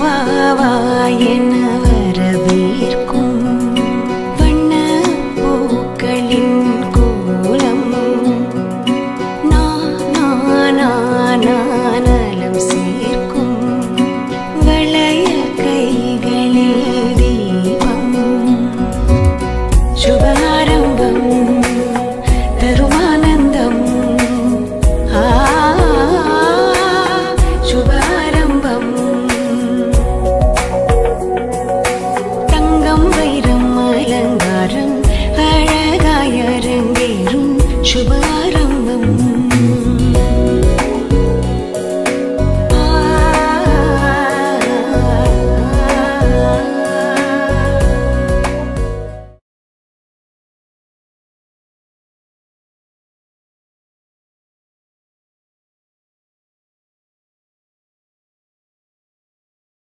வா வா என்ன யாரும் அழகாயருங்க